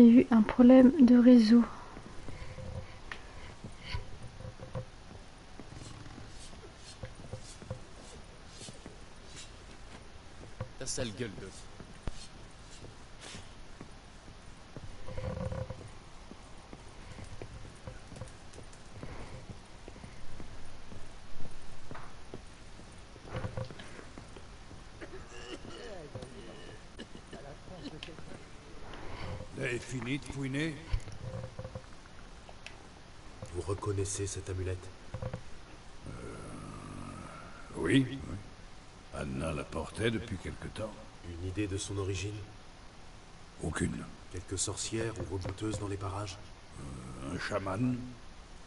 a eu un problème de réseau. Ta sale gueule d'os. Vous avez fini de fouiner Vous reconnaissez cette amulette? Oui. oui. Anna la portait depuis quelque temps. Une idée de son origine? Aucune. Quelques sorcières ou rebouteuses dans les parages? Un chaman,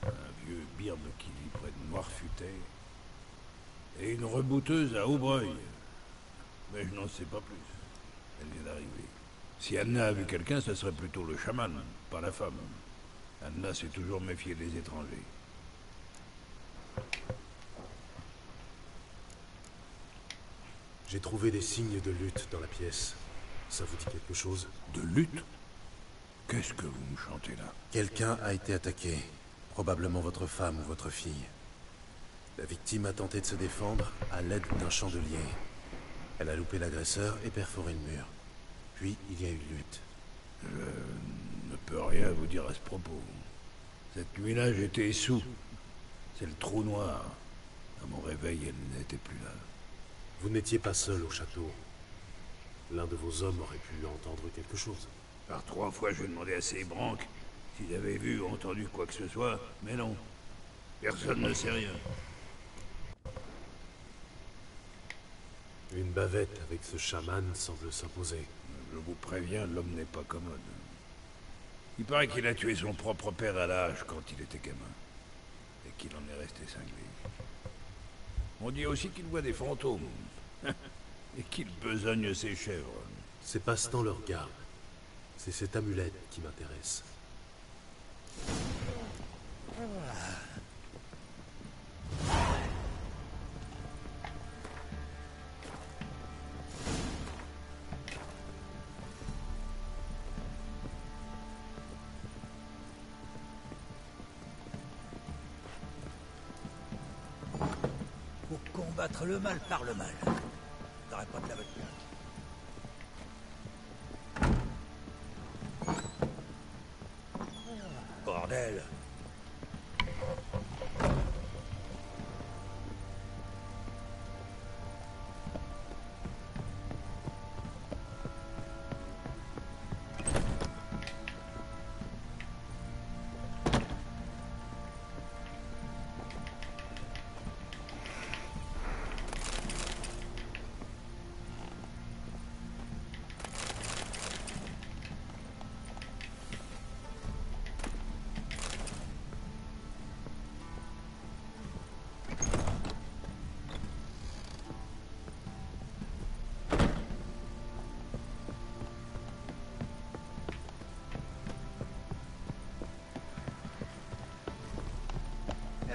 un vieux birbe qui vit près de Noirfutet, et une rebouteuse à Aubreuil. Mais je n'en sais pas plus. Elle vient d'arriver. Si Anna a vu quelqu'un, ce serait plutôt le chaman, pas la femme. Anna s'est toujours méfiée des étrangers. J'ai trouvé des signes de lutte dans la pièce. Ça vous dit quelque chose? De lutte? Qu'est-ce que vous me chantez là? Quelqu'un a été attaqué. Probablement votre femme ou votre fille. La victime a tenté de se défendre à l'aide d'un chandelier. Elle a loupé l'agresseur et perforé le mur. Puis il y a eu lutte. Je ne peux rien vous dire à ce propos. Cette nuit-là, j'étais sous. C'est le trou noir. À mon réveil, elle n'était plus là. Vous n'étiez pas seul au château. L'un de vos hommes aurait pu entendre quelque chose. Par trois fois, je demandais à ces branques s'ils avaient vu ou entendu quoi que ce soit, mais non. Personne ne sait rien. Une bavette avec ce chaman semble s'imposer. Je vous préviens, l'homme n'est pas commode. Il paraît qu'il a tué son propre père à l'âge quand il était gamin. Et qu'il en est resté cinglé. On dit aussi qu'il voit des fantômes. et qu'il besogne ses chèvres. Ces passe-temps leur garde. C'est cette amulette qui m'intéresse. Pour combattre le mal par le mal. T'aurais pas de la bonne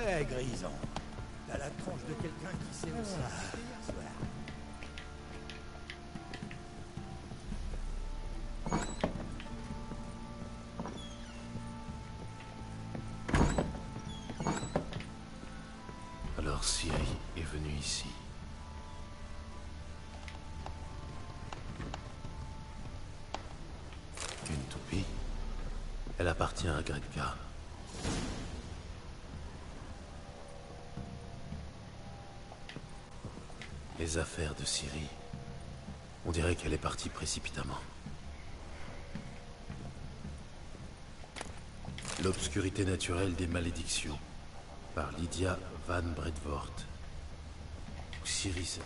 Eh, Grison T'as la tronche de quelqu'un qui sait soir. Alors Siri est venue ici. Une toupie Elle appartient à Gretka. Les affaires de Siri. On dirait qu'elle est partie précipitamment. L'obscurité naturelle des malédictions. Par Lydia Van Bredvort. Siri, c'était.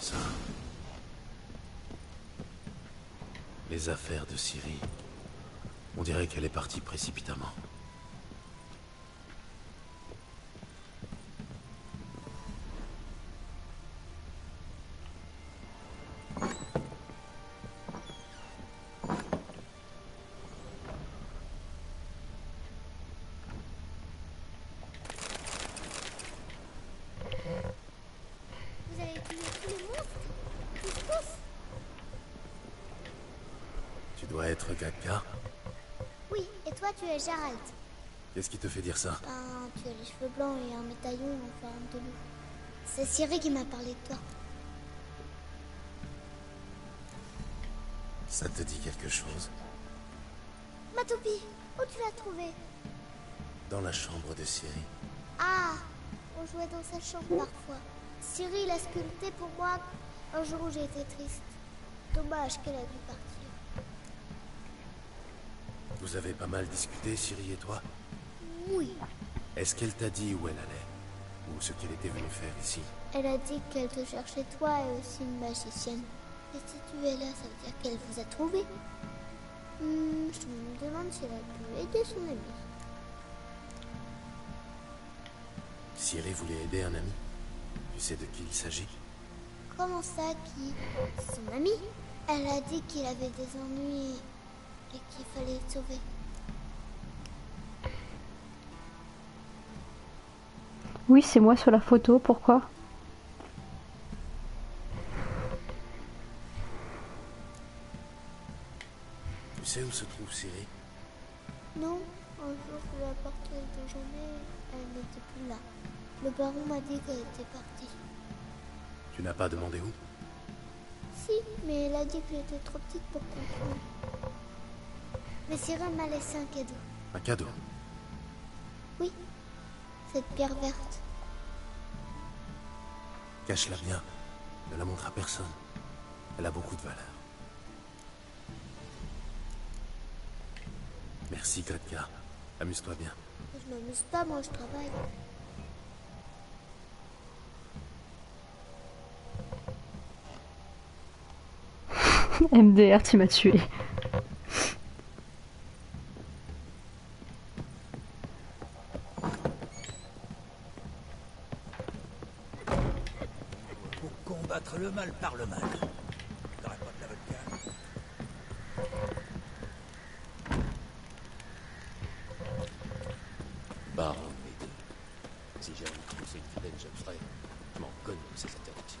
Ça. Les affaires de Siri. On dirait qu'elle est partie précipitamment. Qu'est-ce qui te fait dire ça? Ben, tu as les cheveux blancs et un médaillon en forme de loup. C'est Siri qui m'a parlé de toi. Ça te dit quelque chose? Ma toupie, où tu l'as trouvée Dans la chambre de Siri. Ah, on jouait dans sa chambre parfois. Siri l'a sculptée pour moi un jour où j'ai été triste. Dommage qu'elle a dû partir. Vous avez pas mal discuté, Siri et toi Oui, Est-ce qu'elle t'a dit où elle allait Ou ce qu'elle était venue faire ici elle a dit qu'elle te cherchait toi et aussi une magicienne. Et si tu es là, ça veut dire qu'elle vous a trouvé. Hmm, je me demande si elle a pu aider son ami. Siri voulait aider un ami Tu sais de qui il s'agit Comment ça, qui? Son ami? Elle a dit qu'il avait des ennuis et qu'il fallait le sauver. Oui, c'est moi sur la photo, pourquoi? Tu sais où se trouve Siri? Non, un jour je lui ai apporté déjeuner, elle n'était plus là. Le baron m'a dit qu'elle était partie. Tu n'as pas demandé où? Si, mais elle a dit que j'étais trop petite pour comprendre. Mais Cyril m'a laissé un cadeau. Un cadeau Oui, cette pierre verte. Cache-la bien. Ne la montre à personne. Elle a beaucoup de valeur. Merci, Gretka. Amuse-toi bien. Je m'amuse pas, moi je travaille. MDR, tu m'as tué. Pour combattre le mal par le mal. Baron. Si j'ai une vilaine jeune frère, je m'en cogne de ces interdictions.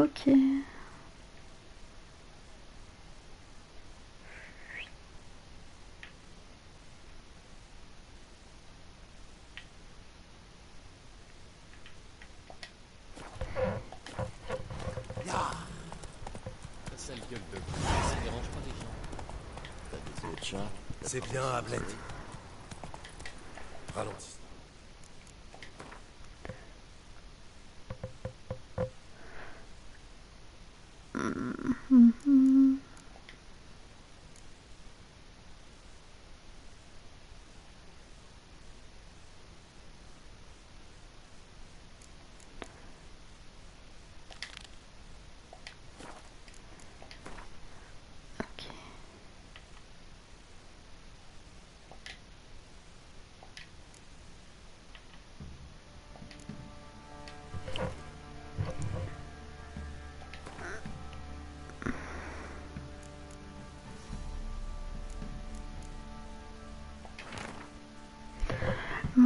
chats C'est bien, Hamlet. Ralentis.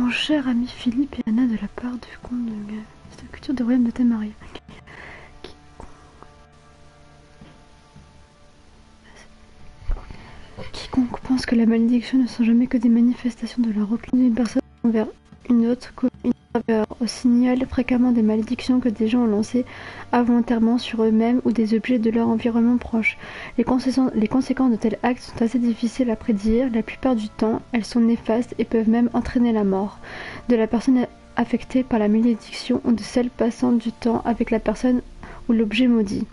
Mon cher ami Philippe et Anna de la part du comte de la culture du royaume de Tamaria. Quiconque pense que la malédiction ne sont jamais que des manifestations de la rancune d'une personne envers une autre, graveur signale fréquemment des malédictions que des gens ont lancées involontairement sur eux-mêmes ou des objets de leur environnement proche. Les, les conséquences de tels actes sont assez difficiles à prédire. La plupart du temps, elles sont néfastes et peuvent même entraîner la mort de la personne affectée par la malédiction ou de celle passant du temps avec la personne ou l'objet maudit.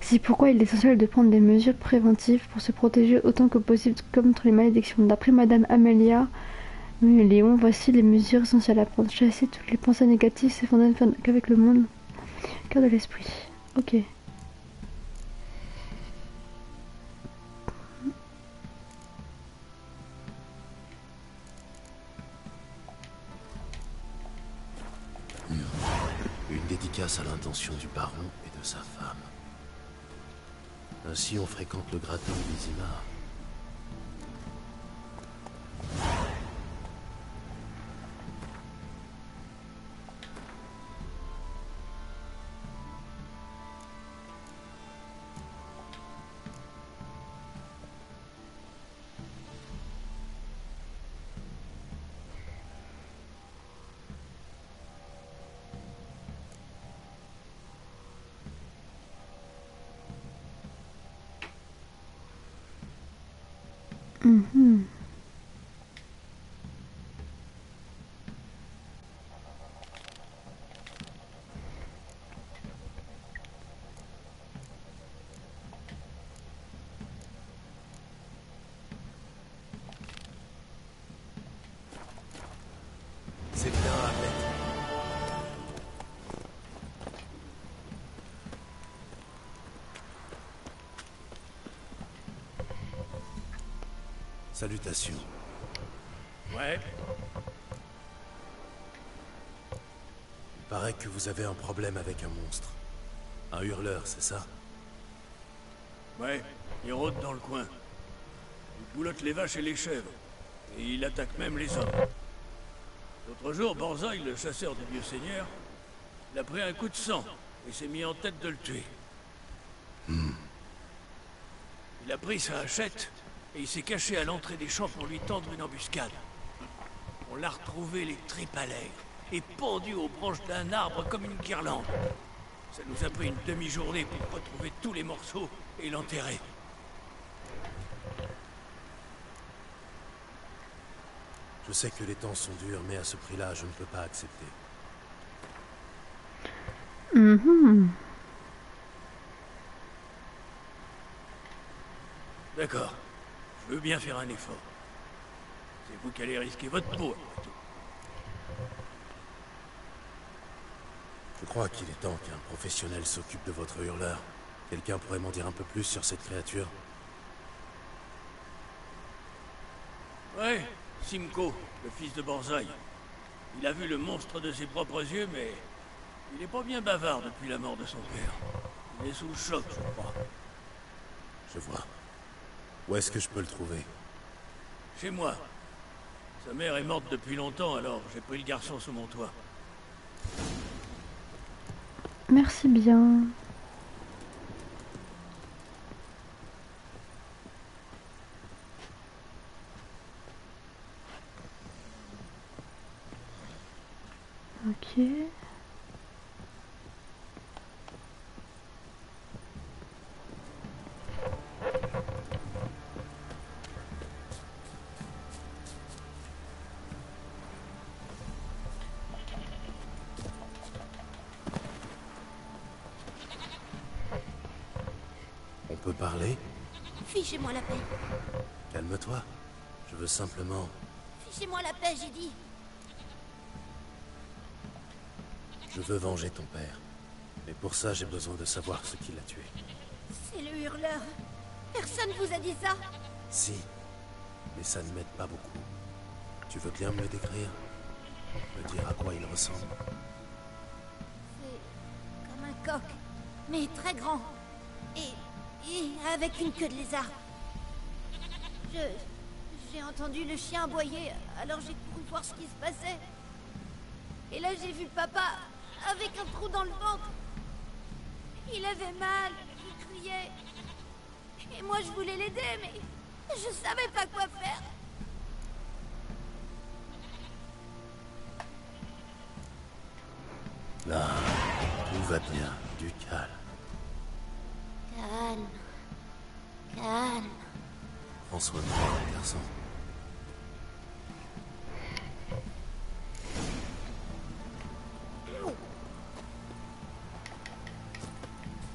C'est pourquoi il est essentiel de prendre des mesures préventives pour se protéger autant que possible contre les malédictions. D'après Madame Amelia Léon, voici les mesures essentielles à prendre. Chasser toutes les pensées négatives, c'est fondamental qu'avec le monde. Cœur de l'esprit. Ok. Une dédicace à l'intention du baron et de sa femme. Ainsi on fréquente le gratin de Lizimar. Mhm. C'est Salutations. Ouais. Il paraît que vous avez un problème avec un monstre. Un hurleur, c'est ça? Ouais, il rôde dans le coin. Il boulotte les vaches et les chèvres. Et il attaque même les hommes. L'autre jour, Borzaï, le chasseur du vieux seigneur, il a pris un coup de sang et s'est mis en tête de le tuer. Il a pris sa hachette et il s'est caché à l'entrée des champs pour lui tendre une embuscade. On l'a retrouvé les tripes à l'air et pendu aux branches d'un arbre comme une guirlande. Ça nous a pris une demi-journée pour retrouver tous les morceaux et l'enterrer. Je sais que les temps sont durs, mais à ce prix-là, je ne peux pas accepter. Mhm. D'accord. Je veux bien faire un effort. C'est vous qui allez risquer votre peau, après tout. Je crois qu'il est temps qu'un professionnel s'occupe de votre hurleur. Quelqu'un pourrait m'en dire un peu plus sur cette créature Ouais, Simco, le fils de Borzaï. Il a vu le monstre de ses propres yeux, mais il est pas bien bavard depuis la mort de son père. Il est sous le choc, je crois. Je vois. Où est-ce que je peux le trouver? Chez moi. Sa mère est morte depuis longtemps, alors j'ai pris le garçon sous mon toit. Merci bien. Peut parler Fichez-moi la paix. Calme-toi. Je veux simplement... Fichez-moi la paix, j'ai dit. Je veux venger ton père. Mais pour ça, j'ai besoin de savoir ce qui l'a tué. C'est le hurleur. Personne vous a dit ça Si. Mais ça ne m'aide pas beaucoup. Tu veux bien me le décrire? Me dire à quoi il ressemble? C'est comme un coq, mais très grand. Et, avec une queue de lézard. Je... J'ai entendu le chien aboyer, alors j'ai couru voir ce qui se passait. Et là, j'ai vu papa avec un trou dans le ventre. Il avait mal, il criait. Et moi, je voulais l'aider, mais je savais pas quoi faire. Là, tout va bien. Du calme. Calme. Calme. Toi, garçon.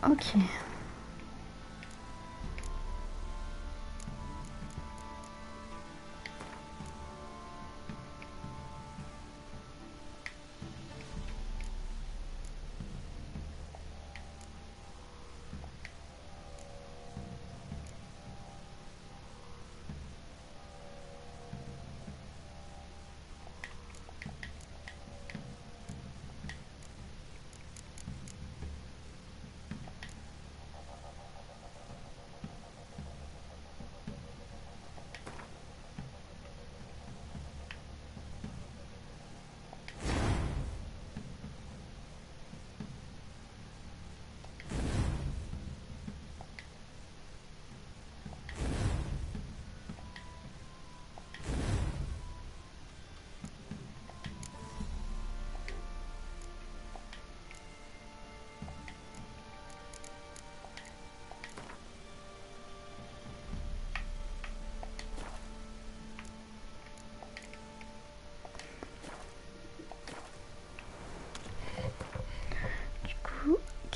Ok.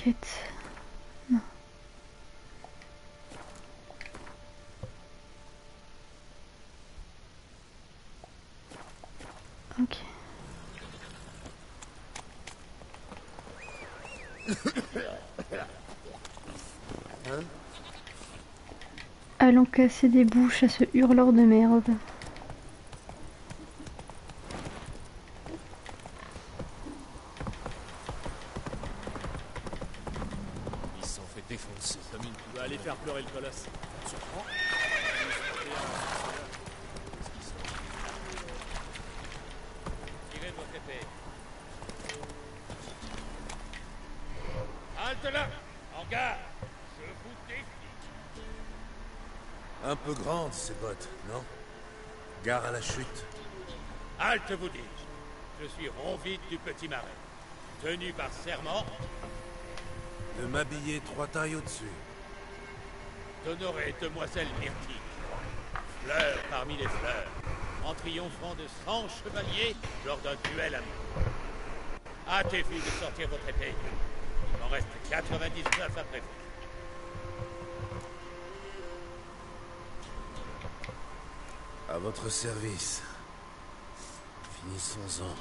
Non. Ok. Allons casser des bouches à ce hurleur de merde. Il s'en fait défoncer comme une On va aller faire pleurer le colosse. Tirez votre épée. Halte là En garde Je vous défie Un peu grande, ces bottes, non? Gare à la chute. Halte, vous dis-je Je suis Ronvite du Petit Marais. Tenu par serment De m'habiller trois tailles au-dessus. d'honorer Demoiselle Myrtille. Fleur parmi les fleurs, en triomphant de cent chevaliers lors d'un duel à mort. Hâtez-vous de sortir votre épée. Il m'en reste 99 après vous. À votre service. Finissons-en.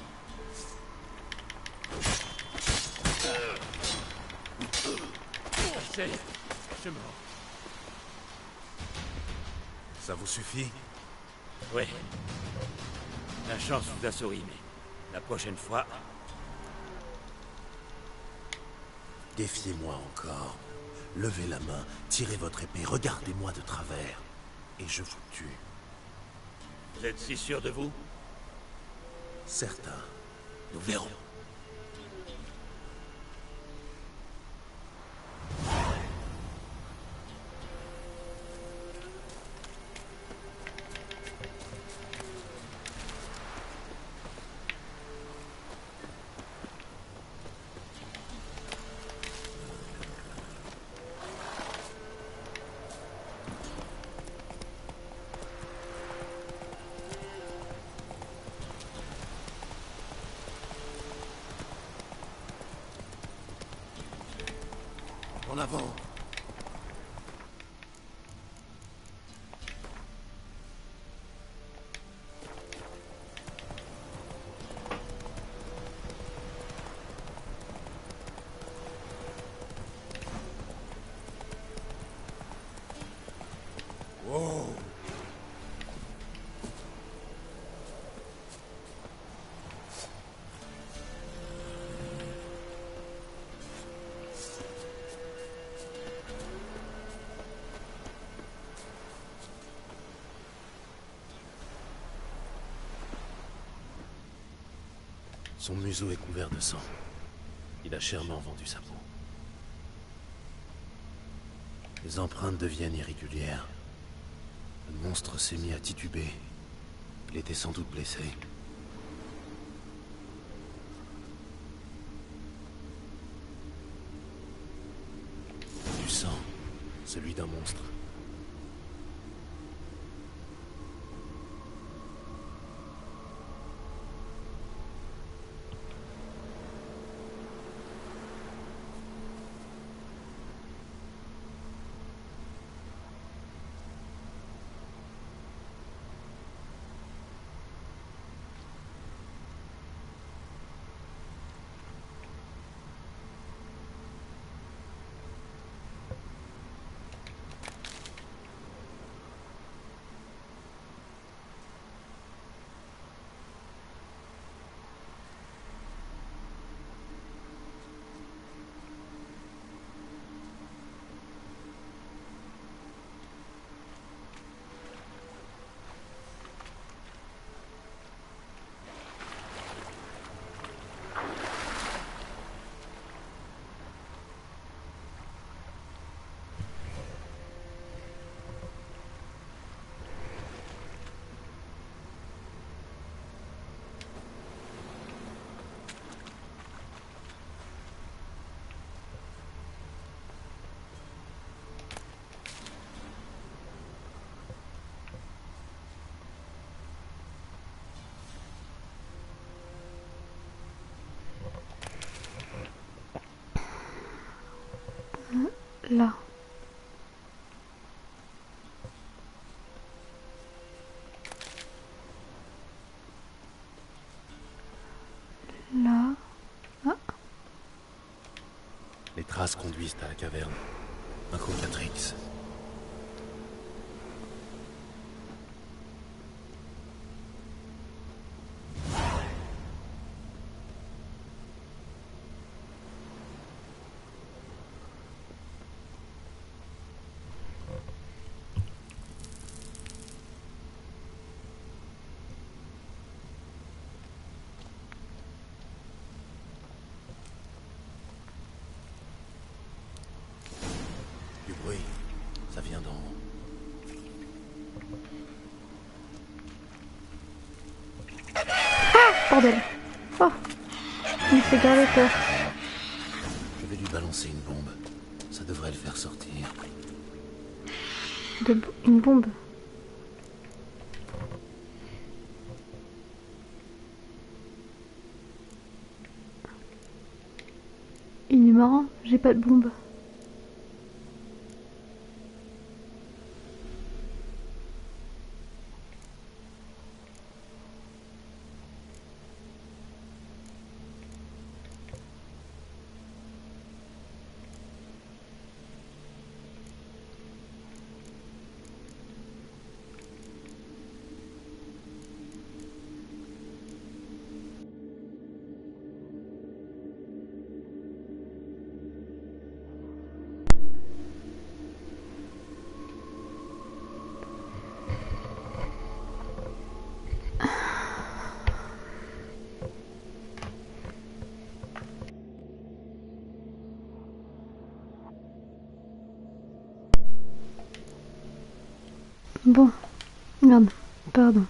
Je mens. Ça vous suffit? Oui. La chance vous a souri, mais la prochaine fois, Défiez-moi encore. Levez la main, tirez votre épée, regardez-moi de travers. Et je vous tue. vous êtes si sûr de vous? Certain. Nous verrons. En Son museau est couvert de sang. Il a chèrement vendu sa peau. Les empreintes deviennent irrégulières. Le monstre s'est mis à tituber. Il était sans doute blessé. Du sang, celui d'un monstre. Là. Là. Les traces conduisent à la caverne. Un Crocatrix. Du bruit. Ça vient d'en haut. Bordel. Oh. Il me fait grave peur. Je vais lui balancer une bombe. Ça devrait le faire sortir. De une bombe. Il est marrant, j'ai pas de bombe. Bon. Merde. Pardon.